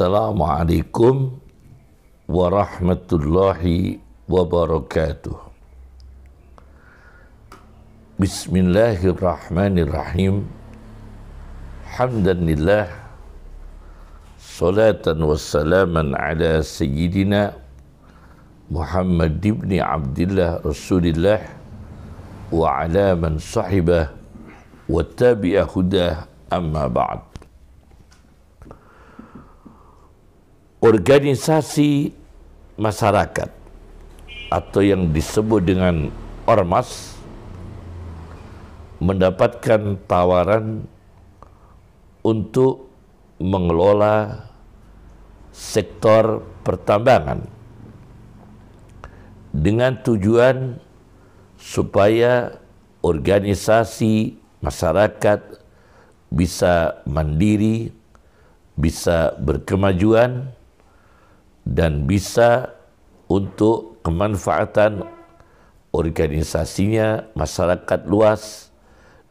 السلام عليكم ورحمة الله وبركاته بسم الله الرحمن الرحيم حمدا لله صلاة وسلاما على سيدنا محمد بن عبد الله رسول الله وعلى من صحبه وتابع هداه أما بعد organisasi masyarakat atau yang disebut dengan ormas mendapatkan tawaran untuk mengelola sektor pertambangan dengan tujuan supaya organisasi masyarakat bisa mandiri, bisa berkemajuan, dan bisa untuk kemanfaatan organisasinya masyarakat luas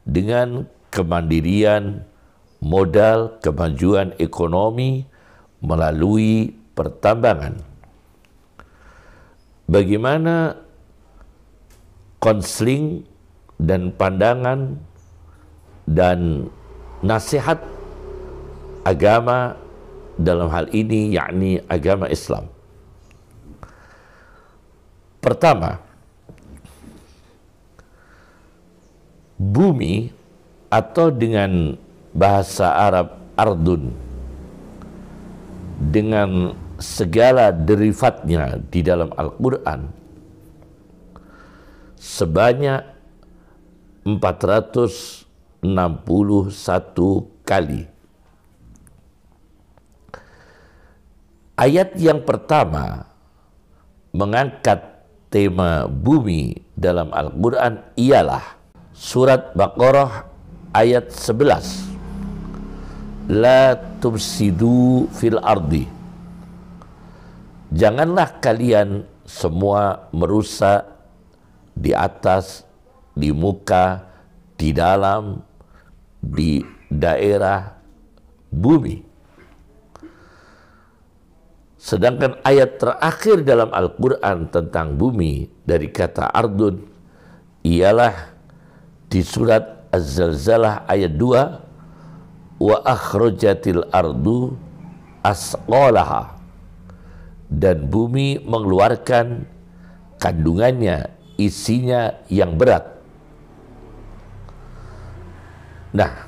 dengan kemandirian modal kemajuan ekonomi melalui pertambangan. Bagaimana konseling dan pandangan dan nasihat agama dalam hal ini yakni agama Islam. Pertama, bumi atau dengan bahasa Arab ardun dengan segala derivatnya di dalam Al-Quran sebanyak 461 kali Ayat yang pertama mengangkat tema bumi dalam Al-Quran ialah surat Baqarah ayat 11. La tufsidu fil ardi. Janganlah kalian semua merusak di atas, di muka, di dalam, di daerah bumi. Sedangkan ayat terakhir dalam Al-Quran tentang bumi dari kata ardun ialah di surat Az-Zalzalah ayat 2 wa akhrajatil ardu asqalaha. Dan bumi mengeluarkan kandungannya isinya yang berat. Nah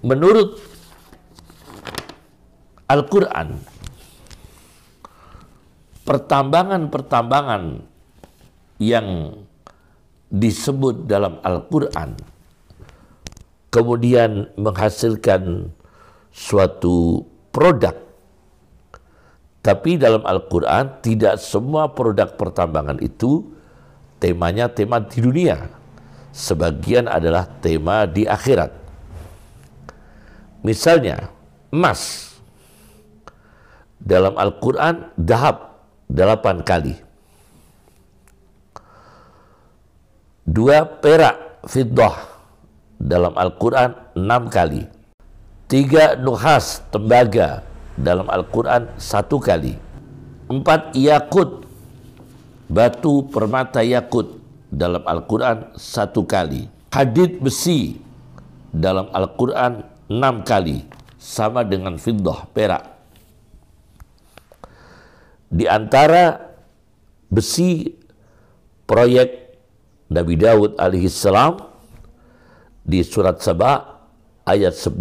menurut Al-Quran pertambangan-pertambangan yang disebut dalam Al-Quran kemudian menghasilkan suatu produk. Tapi dalam Al-Quran tidak semua produk pertambangan itu temanya tema di dunia. Sebagian adalah tema di akhirat. Misalnya emas. Dalam Al-Quran dahab delapan kali. Dua perak fiddah dalam Al-Quran enam kali. Tiga nuhas tembaga dalam Al-Quran satu kali. Empat yakut batu permata yakut dalam Al-Quran satu kali. Hadid besi dalam Al-Quran enam kali sama dengan fiddah perak di antara besi proyek Nabi Daud alaihissalam di surat Sabah ayat 10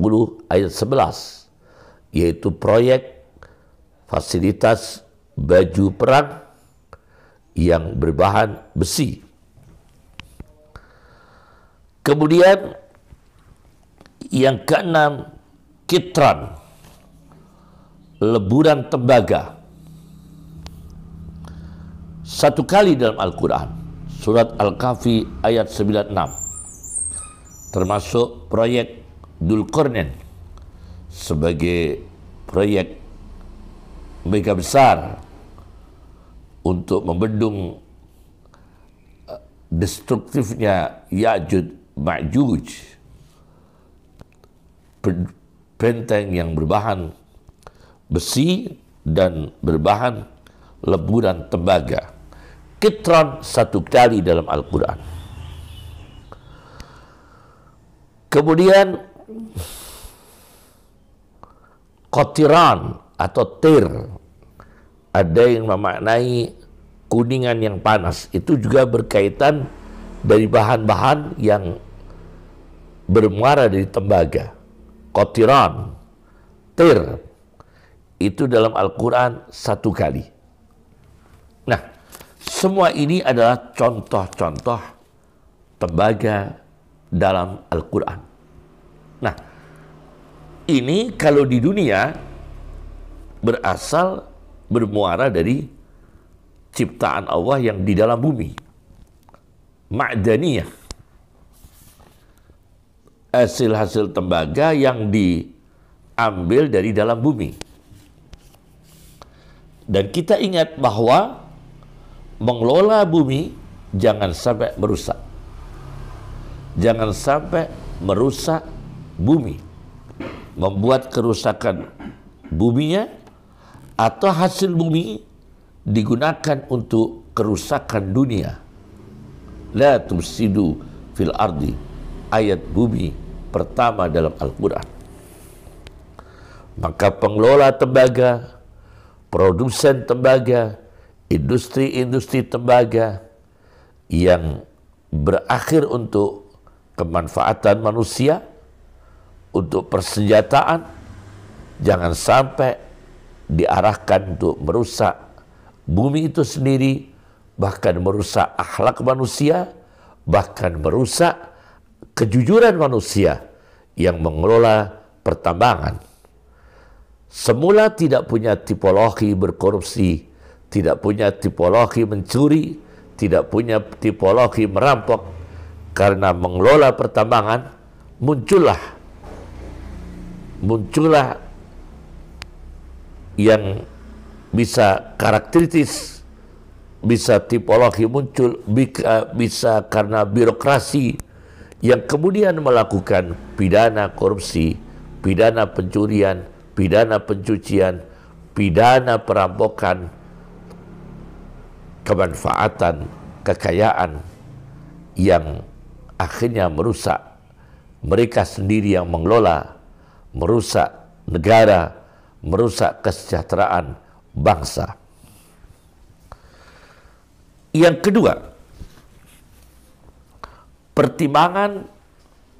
ayat 11 yaitu proyek fasilitas baju perang yang berbahan besi. Kemudian yang keenam kitran leburan tembaga satu kali dalam Al-Quran surat Al-Kahfi ayat 96 termasuk proyek Dulkornen sebagai proyek mega besar untuk membendung uh, destruktifnya Ya'jud Ma'juj benteng yang berbahan besi dan berbahan leburan tembaga. Kitron satu kali dalam Al-Quran. Kemudian kotiran atau tir ada yang memaknai kuningan yang panas. Itu juga berkaitan dari bahan-bahan yang bermuara dari tembaga. Kotiran tir itu dalam Al-Quran satu kali semua ini adalah contoh-contoh tembaga dalam Al-Quran nah ini kalau di dunia berasal bermuara dari ciptaan Allah yang di dalam bumi. Ma'daniyah. Hasil-hasil tembaga yang diambil dari dalam bumi. Dan kita ingat bahwa mengelola bumi jangan sampai merusak. Jangan sampai merusak bumi. Membuat kerusakan buminya atau hasil bumi digunakan untuk kerusakan dunia. La tufsidu fil ardi. Ayat bumi pertama dalam Al-Quran. Maka pengelola tembaga, produsen tembaga, industri-industri tembaga yang berakhir untuk kemanfaatan manusia, untuk persenjataan, jangan sampai diarahkan untuk merusak bumi itu sendiri bahkan merusak akhlak manusia, bahkan merusak kejujuran manusia yang mengelola pertambangan. Semula tidak punya tipologi berkorupsi, tidak punya tipologi mencuri, tidak punya tipologi merampok, karena mengelola pertambangan muncullah muncullah yang bisa karakteristis, bisa tipologi muncul, bisa karena birokrasi yang kemudian melakukan pidana korupsi, pidana pencurian, pidana pencucian, pidana perampokan, kemanfaatan, kekayaan yang akhirnya merusak mereka sendiri yang mengelola, merusak negara, merusak kesejahteraan, bangsa. Yang kedua, pertimbangan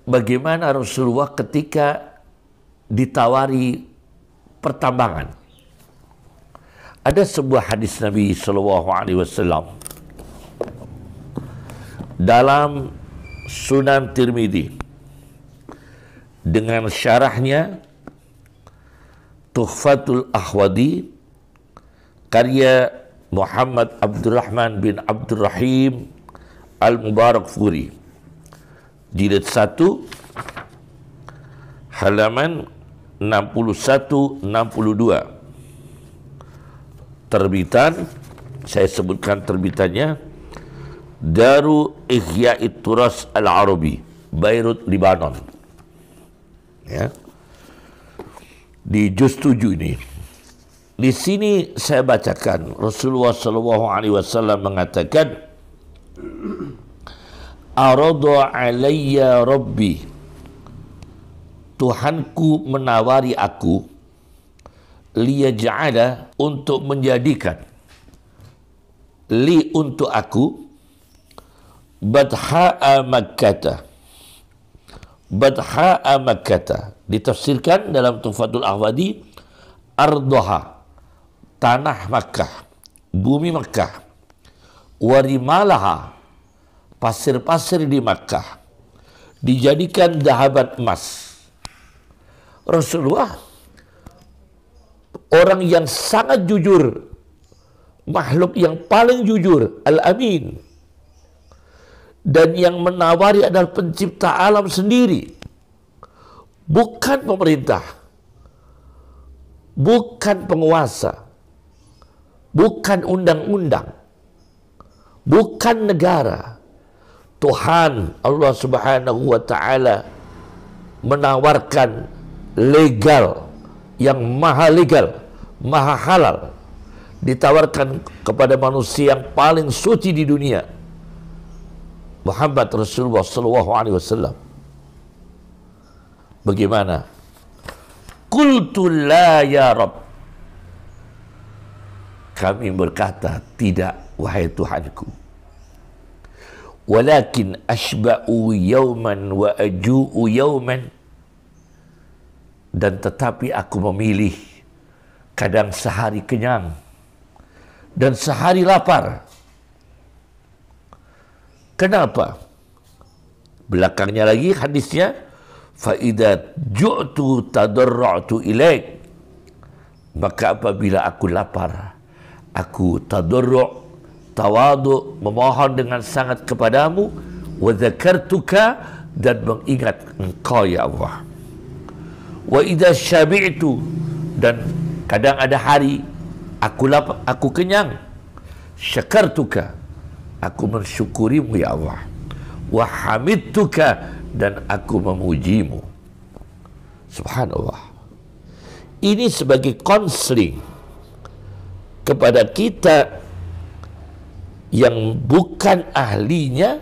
bagaimana Rasulullah ketika ditawari pertambangan. Ada sebuah hadis Nabi Shallallahu Alaihi Wasallam dalam Sunan Tirmidzi. Dengan syarahnya Tuhfatul Ahwadi karya Muhammad Abdurrahman bin Abdurrahim Al-Mubarak Furi. Jilid 1 halaman 61 62 terbitan saya sebutkan terbitannya Daru Ihya'i Turas Al-Arabi Beirut Libanon. Ya. Di juz 7 ini di sini saya bacakan Rasulullah sallallahu alaihi wasallam mengatakan Aradu alayya rabbi Tuhanku menawari aku liyaj'ala untuk menjadikan. Li untuk aku badha'a makkata. Badha'a makkata. Ditafsirkan dalam Tufatul Ahwadi ardoha tanah Makkah, bumi Makkah, warimalaha, pasir-pasir di Makkah, dijadikan dahaban emas. Rasulullah orang yang sangat jujur, makhluk yang paling jujur, Al-Amin. Dan yang menawari adalah pencipta alam sendiri. Bukan pemerintah. Bukan penguasa bukan undang-undang, bukan negara. Tuhan Allah Subhanahu wa taala menawarkan legal yang maha legal maha halal ditawarkan kepada manusia yang paling suci di dunia Muhammad Rasulullah sallallahu alaihi wasallam. Bagaimana? Qultu la ya rab kami berkata tidak wahai Tuhanku. Walakin ashba'u yawman wa aju'u yawman dan tetapi aku memilih kadang sehari kenyang dan sehari lapar. Kenapa? Belakangnya lagi hadisnya faida ju'tu tadarra'tu ilaik maka apabila aku lapar aku tadarru' tawadu memohon dengan sangat kepadamu wa dzakartuka dan mengingat engkau ya Allah wa idza syabi'tu dan kadang ada hari aku lapar, aku kenyang. Syakartuka. Aku mensyukurimu ya Allah. Wa hamidtuka dan aku memujimu. Subhanallah. Ini sebagai konseling kepada kita yang bukan ahlinya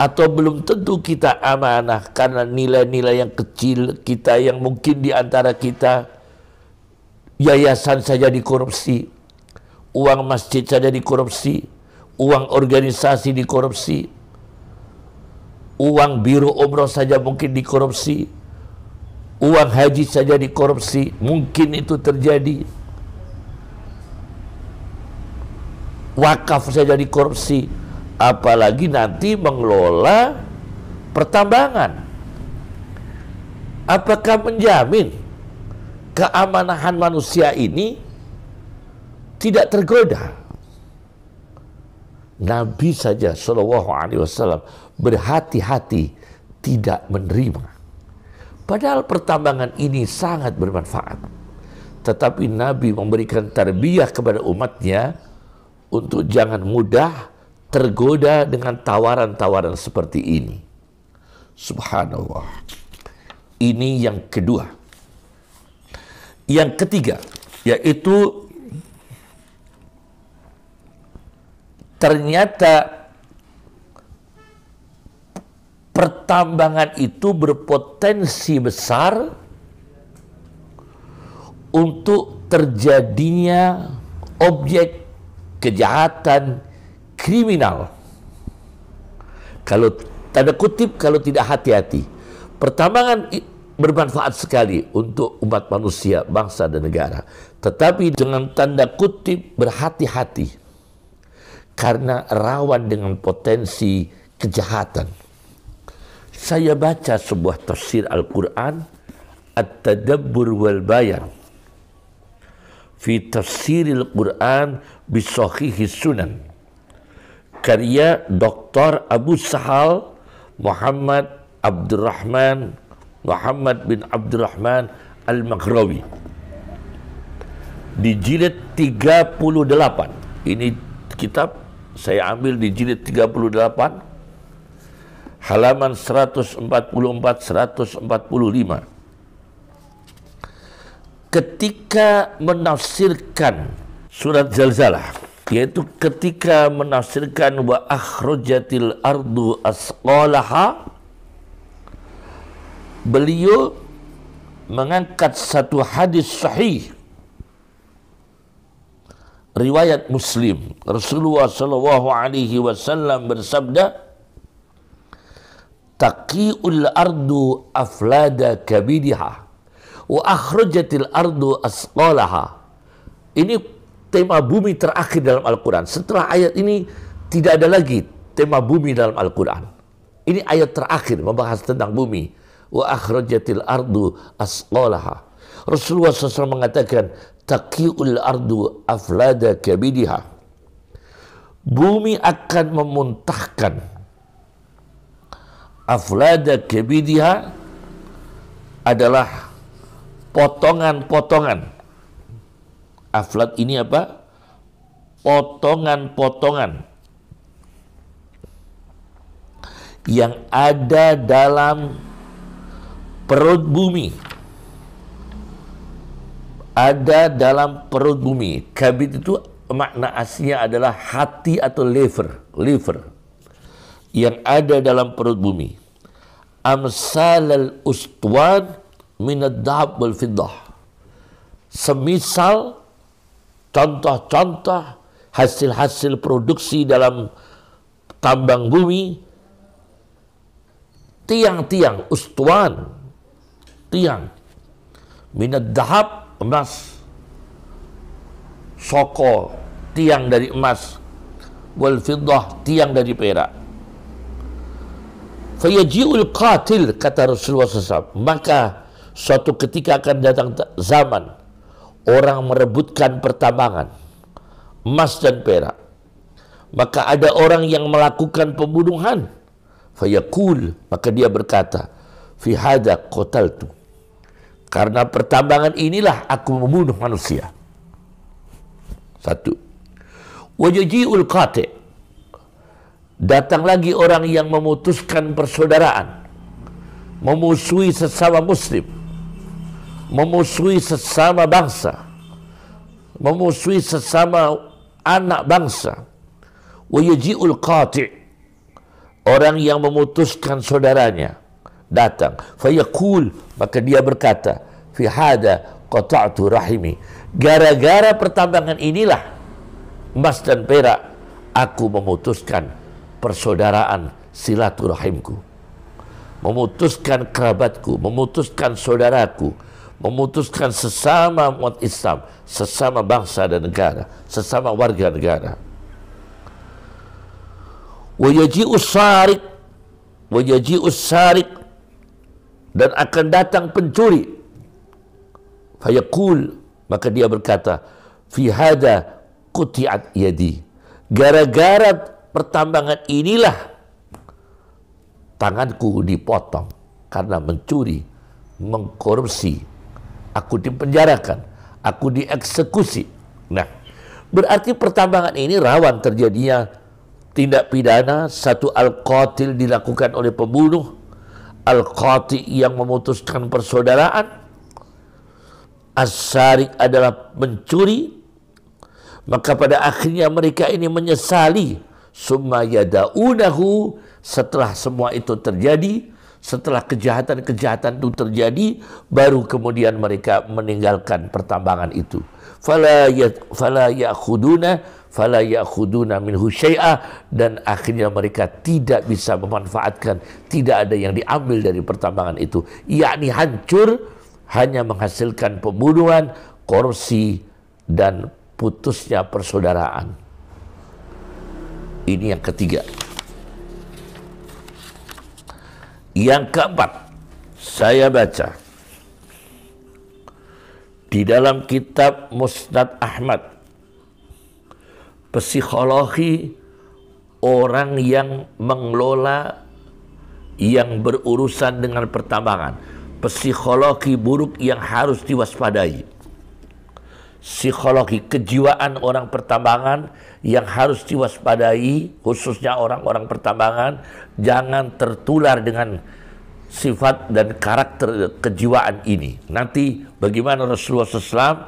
atau belum tentu kita amanah karena nilai-nilai yang kecil kita yang mungkin di antara kita yayasan saja dikorupsi, uang masjid saja dikorupsi, uang organisasi dikorupsi, uang biro umroh saja mungkin dikorupsi, uang haji saja dikorupsi, mungkin itu terjadi. Wakaf saja dikorupsi, apalagi nanti mengelola pertambangan. Apakah menjamin keamanahan manusia ini tidak tergoda. Nabi saja Shallallahu Alaihi Wasallam berhati-hati tidak menerima. Padahal pertambangan ini sangat bermanfaat. Tetapi Nabi memberikan tarbiyah kepada umatnya untuk jangan mudah tergoda dengan tawaran-tawaran seperti ini. Subhanallah. Ini yang kedua. Yang ketiga, yaitu ternyata pertambangan itu berpotensi besar untuk terjadinya objek kejahatan kriminal. Kalau tanda kutip kalau tidak hati-hati. Pertambangan bermanfaat sekali untuk umat manusia, bangsa dan negara. Tetapi dengan tanda kutip berhati-hati karena rawan dengan potensi kejahatan. Saya baca sebuah tafsir Al-Quran At-Tadabbur wal Bayan fi tafsiril Quran bisahihi sunan karya Dr. Abu Sahal Muhammad Abdurrahman Muhammad bin Abdurrahman Al-Maghrawi di jilid 38 ini kitab saya ambil di jilid 38 halaman 144 145 ketika menafsirkan surat Zalzalah yaitu ketika menafsirkan wa akhrajatil ardu asqalaha beliau mengangkat satu hadis sahih riwayat Muslim. Rasulullah sallallahu alaihi wasallam bersabda taqiul ardu aflada kabidiha wa akhrajatil ardu asqalaha. Ini tema bumi terakhir dalam Al-Quran setelah ayat ini tidak ada lagi tema bumi dalam Al-Quran ini ayat terakhir membahas tentang bumi wa akhrajatil ardu asqalaha. Rasulullah SAW mengatakan taqiul ardu aflada kabidiha. Bumi akan memuntahkan aflada kabidiha adalah potongan-potongan. Aflad ini apa? Potongan-potongan yang ada dalam perut bumi ada dalam perut bumi. Kabid itu makna aslinya adalah hati atau liver, liver yang ada dalam perut bumi. Amsal al-ustwan min ad-dhahab wal fiddah. Semisal contoh-contoh hasil-hasil produksi dalam tambang bumi tiang-tiang ustwan tiang. Minat dahab emas. Soko tiang dari emas. Wal fiddah tiang dari perak. Fayaji'ul qatil kata Rasulullah SAW maka suatu ketika akan datang zaman orang merebutkan pertambangan emas dan perak. Maka ada orang yang melakukan pembunuhan. Fayaqul maka dia berkata fi hada qataltu. Karena pertambangan inilah aku membunuh manusia. Satu. Wajajiul qati. Datang lagi orang yang memutuskan persaudaraan memusuhi sesama muslim memusuhi sesama bangsa memusuhi sesama anak bangsa. Wayaji'ul qati' orang yang memutuskan saudaranya datang. Fayaqul maka dia berkata fi hada qata'tu rahimi. Gara-gara pertambangan inilah emas dan perak aku memutuskan persaudaraan silaturahimku. Memutuskan kerabatku memutuskan saudaraku memutuskan sesama umat Islam, sesama bangsa dan negara, sesama warga negara. Wajaji'u sarik, wajaji'u sarik, dan akan datang pencuri. Fayaqul, maka dia berkata, fi hada kutiat yadi. Gara-gara pertambangan inilah tanganku dipotong karena mencuri, mengkorupsi, aku dipenjarakan, aku dieksekusi. Nah, berarti pertambangan ini rawan terjadinya tindak pidana satu al-qatil dilakukan oleh pembunuh, al-qati yang memutuskan persaudaraan, as-sarik adalah mencuri, maka pada akhirnya mereka ini menyesali. Summa yada'unahu setelah semua itu terjadi setelah kejahatan-kejahatan itu terjadi baru kemudian mereka meninggalkan pertambangan itu. Fala ya fala syai'a dan akhirnya mereka tidak bisa memanfaatkan tidak ada yang diambil dari pertambangan itu. Yakni hancur hanya menghasilkan pembunuhan korupsi dan putusnya persaudaraan. Ini yang ketiga Yang keempat, saya baca di dalam kitab Musnad Ahmad psikologi orang yang mengelola yang berurusan dengan pertambangan. Psikologi buruk yang harus diwaspadai psikologi kejiwaan orang pertambangan yang harus diwaspadai khususnya orang-orang pertambangan jangan tertular dengan sifat dan karakter kejiwaan ini. Nanti bagaimana Rasulullah SAW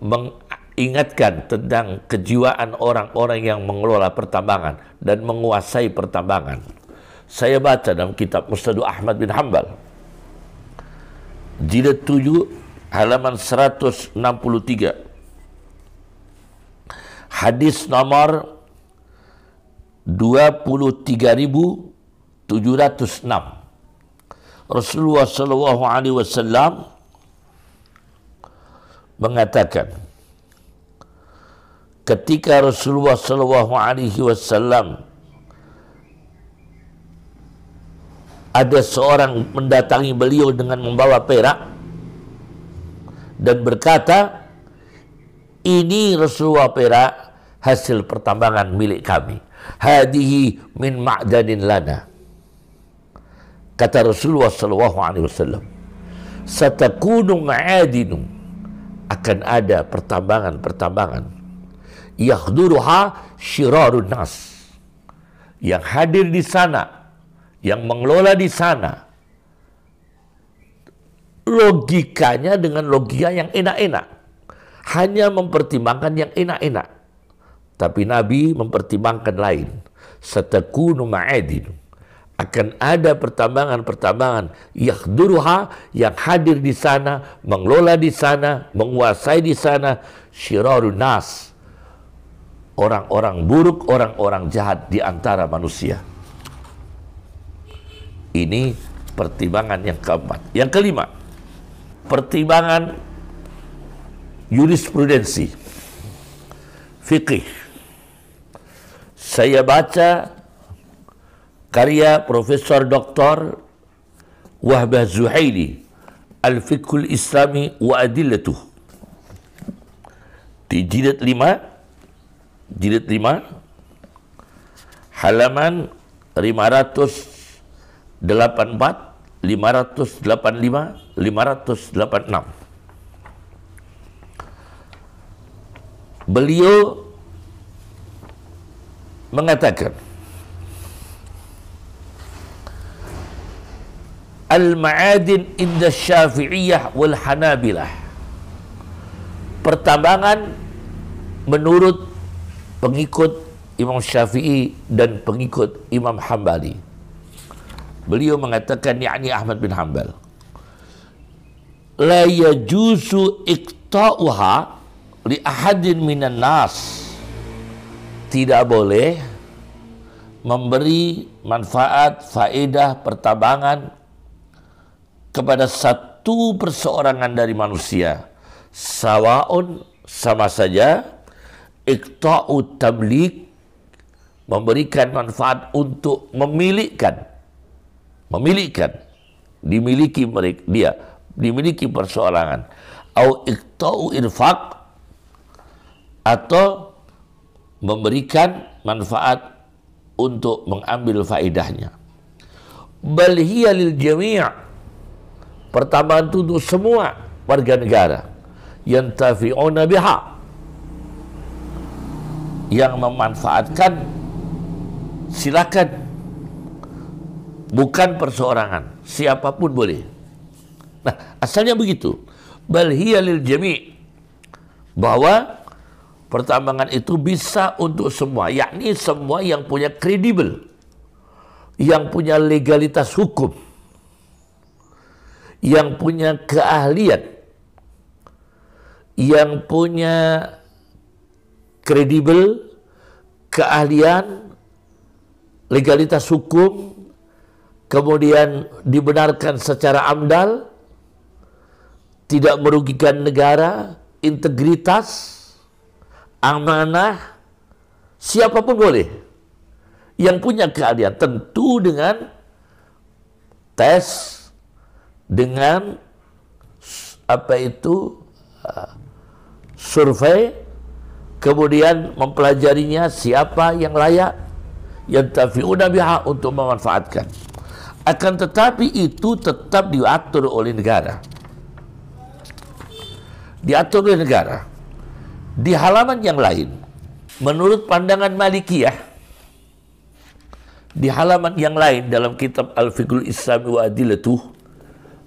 mengingatkan tentang kejiwaan orang-orang yang mengelola pertambangan dan menguasai pertambangan. Saya baca dalam kitab Mustadu Ahmad bin Hambal jilid 7 halaman 163 hadis nomor 23706 Rasulullah sallallahu alaihi wasallam mengatakan ketika Rasulullah sallallahu alaihi wasallam ada seorang mendatangi beliau dengan membawa perak dan berkata ini Rasulullah perak hasil pertambangan milik kami. Hadihi min ma'danin lana. Kata Rasulullah sallallahu alaihi wasallam, "Satakunu ma'adinu." Akan ada pertambangan-pertambangan. Yakhduruha syirarun nas. Yang hadir di sana, yang mengelola di sana, logikanya dengan logika yang enak-enak hanya mempertimbangkan yang enak-enak. Tapi Nabi mempertimbangkan lain. Satakunu ma'adin. Akan ada pertambangan-pertambangan yakhduruha yang hadir di sana, mengelola di sana, menguasai di sana syirarun nas. Orang-orang buruk, orang-orang jahat di antara manusia. Ini pertimbangan yang keempat. Yang kelima, pertimbangan jurisprudensi, fikih. Saya baca karya Profesor Dr. Wahbah Zuhaili, Al-Fiqhul Islami wa Adillatuh. Di jilid 5, jilid 5, halaman 584, 585, 586. beliau mengatakan Al-ma'adin inda syafi'iyah wal hanabilah. Pertambangan menurut pengikut Imam Syafi'i dan pengikut Imam Hambali. Beliau mengatakan yakni Ahmad bin Hanbal La yajuzu ikta'uha li ahadin minan nas. Tidak boleh memberi manfaat, faedah, pertambangan kepada satu perseorangan dari manusia. Sawaun sama saja ikta'u tablik memberikan manfaat untuk memilikan memilikan dimiliki mereka dia dimiliki perseorangan. Au ikta'u irfaq atau memberikan manfaat untuk mengambil faedahnya. Bal hiya lil jami' Pertama itu untuk semua warga negara. Yang tafi'una biha yang memanfaatkan silakan. Bukan perseorangan siapa pun boleh nah asalnya begitu. Bal lil jami' bahwa pertambangan itu bisa untuk semua, yakni semua yang punya kredibel, yang punya legalitas hukum, yang punya keahlian, yang punya kredibel, keahlian, legalitas hukum, kemudian dibenarkan secara amdal, tidak merugikan negara, integritas, amanah siapa pun boleh. Yang punya keahlian tentu dengan tes dengan apa itu uh, survei kemudian mempelajarinya siapa yang layak yang tafi'una biha untuk memanfaatkan. Akan tetapi itu tetap diatur oleh negara diatur oleh negara di halaman yang lain, menurut pandangan Malikiyah, di halaman yang lain dalam kitab Al-Fiqhul Islam wa Adilatuh,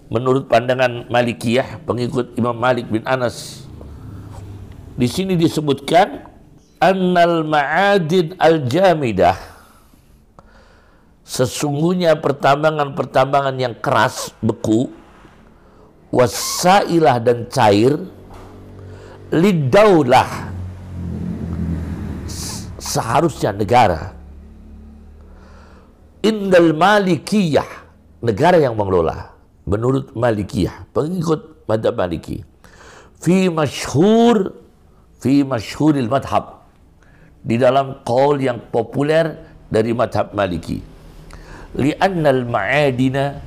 menurut pandangan Malikiyah, pengikut Imam Malik bin Anas, di sini disebutkan annal ma'adin al-jamidah sesungguhnya pertambangan-pertambangan yang keras, beku, wasailah dan cair, lidaulah. Seharusnya negara indal malikiyah negara yang mengelola menurut malikiyah pengikut madhab maliki fi masyhur fi masyhuril madhab di dalam qaul yang populer dari madhab maliki. Li'annal ma'adina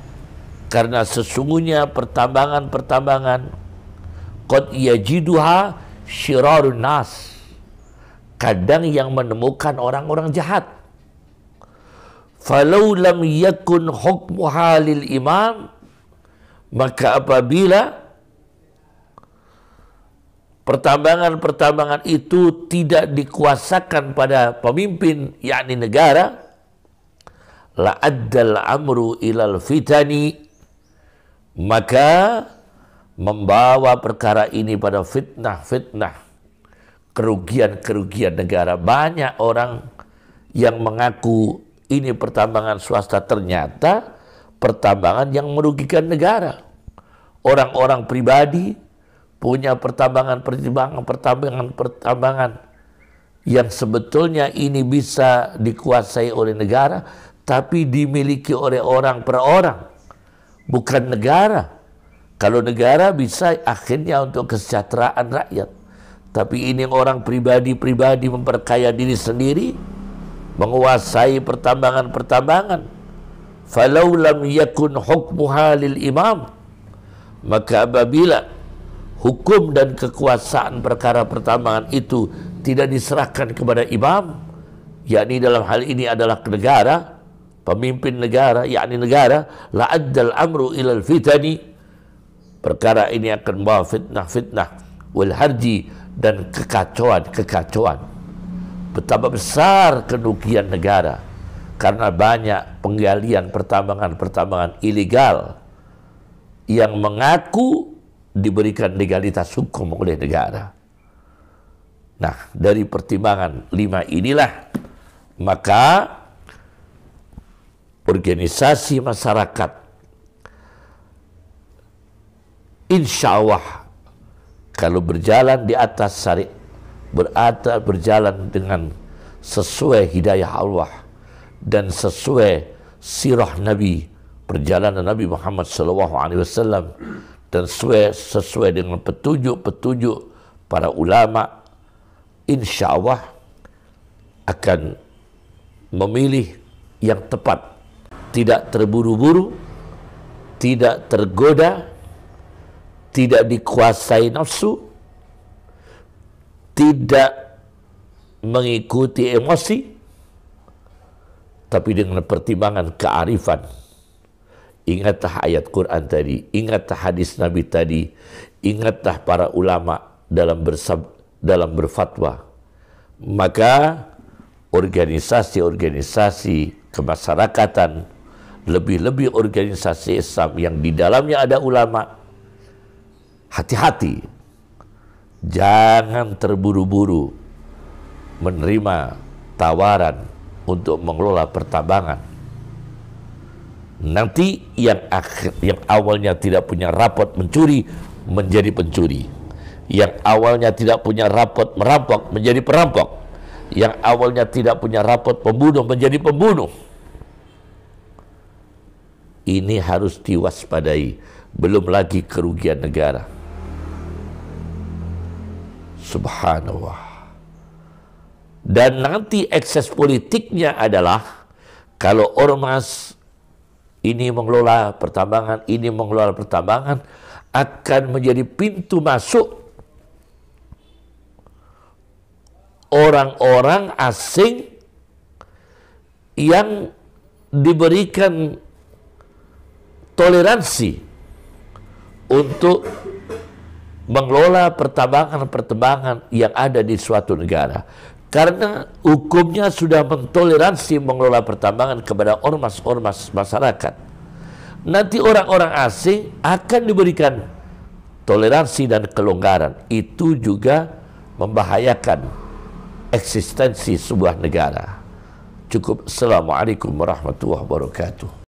karena sesungguhnya pertambangan-pertambangan qad yajiduha syirarun nas. Kadang yang menemukan orang-orang jahat. Falau lam yakun hukmu halil imam maka apabila pertambangan-pertambangan itu tidak dikuasakan pada pemimpin yakni negara la addal amru ilal fitani maka membawa perkara ini pada fitnah-fitnah kerugian-kerugian negara. Banyak orang yang mengaku ini pertambangan swasta ternyata pertambangan yang merugikan negara. Orang-orang pribadi punya pertambangan pertambangan pertambangan pertambangan yang sebetulnya ini bisa dikuasai oleh negara tapi dimiliki oleh orang per orang bukan negara kalau negara bisa akhirnya untuk kesejahteraan rakyat. Tapi ini orang pribadi-pribadi memperkaya diri sendiri, menguasai pertambangan-pertambangan. Falau lam yakun hukmuha lil imam. Maka apabila hukum dan kekuasaan perkara pertambangan itu tidak diserahkan kepada imam, yakni dalam hal ini adalah negara, pemimpin negara, yakni negara, la addal amru ilal fitani, perkara ini akan membawa fitnah-fitnah wal harji dan kekacauan-kekacauan. Betapa besar kerugian negara karena banyak penggalian pertambangan-pertambangan ilegal yang mengaku diberikan legalitas hukum oleh negara. Nah, dari pertimbangan lima inilah maka organisasi masyarakat insya Allah kalau berjalan di atas syari berada berjalan dengan sesuai hidayah Allah dan sesuai sirah Nabi perjalanan Nabi Muhammad SAW dan sesuai, sesuai dengan petunjuk-petunjuk para ulama insya Allah akan memilih yang tepat. Tidak terburu-buru tidak tergoda tidak dikuasai nafsu, tidak mengikuti emosi, tapi dengan pertimbangan kearifan. Ingatlah ayat Quran tadi, ingatlah hadis Nabi tadi, ingatlah para ulama dalam bersab dalam berfatwa. Maka organisasi-organisasi kemasyarakatan, lebih-lebih organisasi Islam yang di dalamnya ada ulama, hati-hati. Jangan terburu-buru menerima tawaran untuk mengelola pertambangan. Nanti yang akhir, yang awalnya tidak punya rapot mencuri menjadi pencuri. Yang awalnya tidak punya rapot merampok menjadi perampok. Yang awalnya tidak punya rapot pembunuh menjadi pembunuh. Ini harus diwaspadai, belum lagi kerugian negara. Subhanallah. Dan nanti ekses politiknya adalah kalau ormas ini mengelola pertambangan, ini mengelola pertambangan akan menjadi pintu masuk orang-orang asing yang diberikan toleransi untuk mengelola pertambangan-pertambangan yang ada di suatu negara. Karena hukumnya sudah mentoleransi mengelola pertambangan kepada ormas-ormas masyarakat. Nanti orang-orang asing akan diberikan toleransi dan kelonggaran. Itu juga membahayakan eksistensi sebuah negara. Cukup. Assalamualaikum warahmatullahi wabarakatuh.